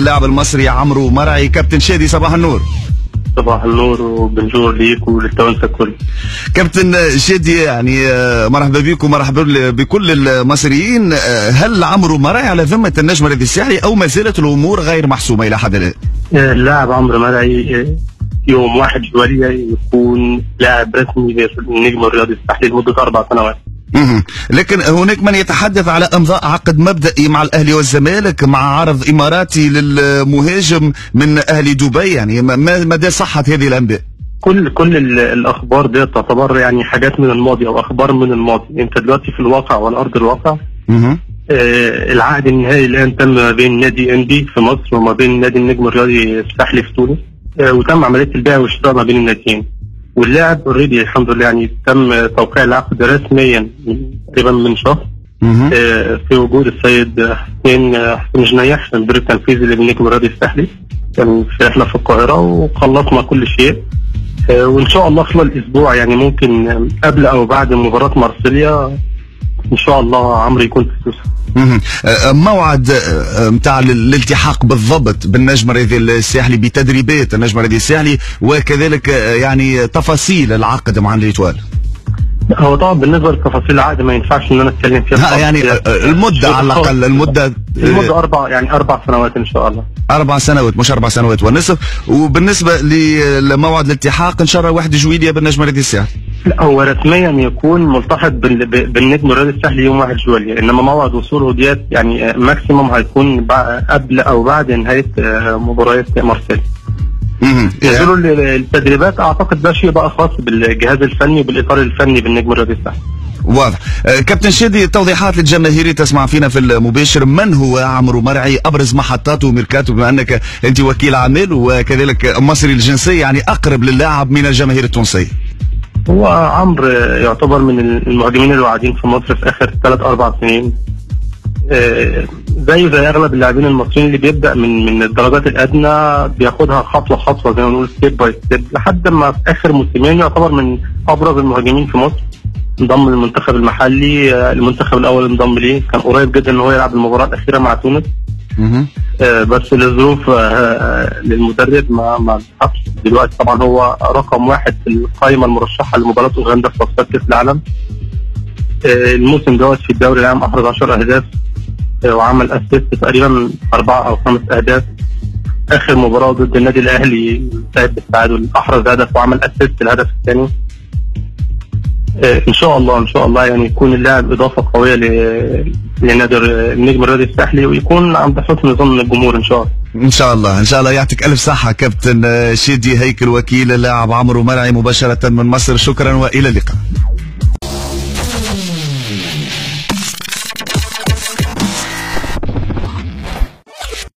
اللاعب المصري عمرو مرعي كابتن شادي صباح النور صباح النور وبنجور ليك وللتوانسه الكل كابتن شادي يعني آه، مرحبا بك ومرحبا بكل المصريين آه، هل عمرو مرعي على ذمة النجم الرياضي الساحلي أو ما زالت الأمور غير محسومة إلى حد الآن؟ اللاعب عمرو مرعي آه، يوم واحد جوالية يكون لاعب رسمي للنجم الرياضي الساحلي لمدة أربع سنوات. لكن هناك من يتحدث على إمضاء عقد مبدئي مع الأهلي والزمالك مع عرض إماراتي للمهاجم من أهلي دبي يعني ما مدى صحة هذه الأنباء؟ كل كل ال- الأخبار دي تعتبر يعني حاجات من الماضي أو أخبار من الماضي أنت دلوقتي في الواقع وعلى أرض الواقع. آه، العقد النهائي الآن تم ما بين نادي إنبي في مصر وما بين نادي النجم الرياضي الساحلي في تونس آه، وتم عملية البيع والشراء ما بين الناديين واللاعب أوريدي الحمد لله يعني تم توقيع العقد رسميا تقريبا من شهر. آه، في وجود السيد حسين آه، حسين جنيح المدير التنفيذي للنجم الرياضي الساحلي. كان في رحلة في القاهرة وخلصنا كل شيء. آه، وإن شاء الله خلال أسبوع يعني ممكن قبل أو بعد مباراة مارسيليا إن شاء الله عمرو يكون في سوسه. آه، موعد نتاع الالتحاق بالضبط بالنجم الرياضي الساحلي بتدريبات النجم الرياضي الساحلي وكذلك آه، يعني تفاصيل العقد مع الريتوال هو طبعا بالنسبة لتفاصيل العقد ما ينفعش إن أنا أتكلم فيها. يعني المدة على الأقل المدة المدة أربع يعني أربع سنوات إن شاء الله. أربع سنوات مش أربع سنوات ونصف. وبالنسبة لموعد الالتحاق إن شاء الله 1 جويليا بالنجم الرياضي الساحلي. لا هو رسميا يكون ملتحق بالنجم الرياضي الساحلي يوم 1 جويليا إنما موعد وصوله ديت يعني ماكسيموم هيكون قبل أو بعد نهاية آه، مباريات مارسيليا. مهم. نزلوا ال- التدريبات أعتقد ده شيء بقى خاص بالجهاز الفني وبالإطار الفني بالنجم الرياضي الساحلي. واضح. آه، كابتن شادي توضيحات للجماهير تسمع فينا في المباشر. من هو عمرو مرعي؟ أبرز محطاته ميركاتو بما أنك أنت وكيل اعمال وكذلك مصري الجنسية يعني أقرب للاعب من الجماهير التونسية. هو عمرو يعتبر من المهاجمين الواعدين في مصر في آخر ثلاث أربع سنين. آه، زيه زي أغلب اللاعبين المصريين اللي بيبدأ من من الدرجات الأدنى بياخدها خطوة خطوة زي ما بنقول step by step لحد ما في آخر موسمين يعتبر من أبرز المهاجمين في مصر انضم للمنتخب المحلي آه، المنتخب الأول انضم ليه كان قريب جدا إن هو يلعب المباراة الأخيرة مع تونس. بس لظروف آه، للمدرب ما ما دلوقتي طبعا هو رقم واحد في القائمة المرشحة لمباراة أوغندا في تصفيات كأس العالم. آه، الموسم دوت في الدوري العام احرز 10 أهداف آه، وعمل assist تقريبا أربعة أو خمس أهداف. آخر مباراة ضد النادي الأهلي انتهت بالتعادل أحرز هدف وعمل assist الهدف الثاني. آه، إن شاء الله إن شاء الله يعني يكون اللاعب إضافة قوية ل- لنادي الر- النجم الرياضي الساحلي ويكون عند حسن ظن الجمهور إن شاء الله. إن شاء الله إن شاء الله يعطيك ألف صحة كابتن شادي هيكل وكيل اللاعب عمرو مرعي مباشرة من مصر. شكرا وإلى اللقاء.